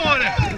amor!